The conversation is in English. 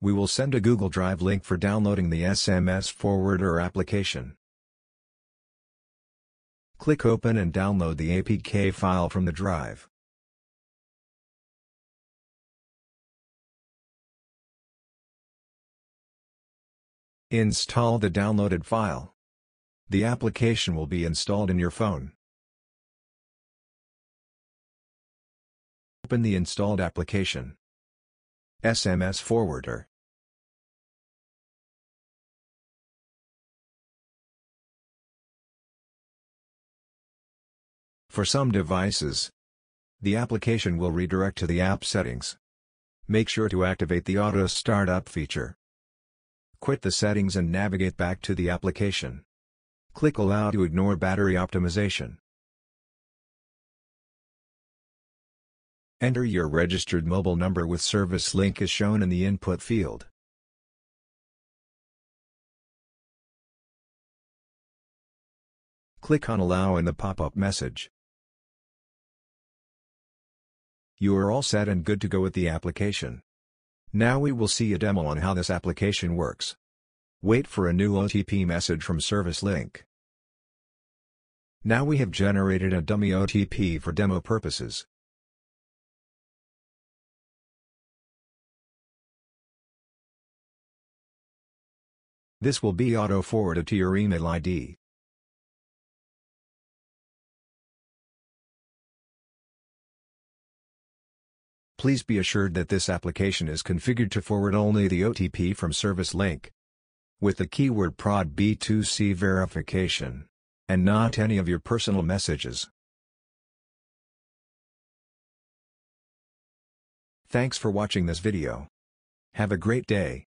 We will send a Google Drive link for downloading the SMS Forwarder application. Click Open and download the APK file from the drive. Install the downloaded file. The application will be installed in your phone. Open the installed application. SMS Forwarder. For some devices, the application will redirect to the app settings. Make sure to activate the Auto Startup feature. Quit the settings and navigate back to the application. Click Allow to ignore battery optimization. Enter your registered mobile number with service link as shown in the input field. Click on Allow in the pop-up message. You are all set and good to go with the application. Now we will see a demo on how this application works. Wait for a new OTP message from Service Link. Now we have generated a dummy OTP for demo purposes. This will be auto-forwarded to your email ID. Please be assured that this application is configured to forward only the OTP from Service Link with the keyword prod B2C verification, and not any of your personal messages. Thanks for watching this video. Have a great day.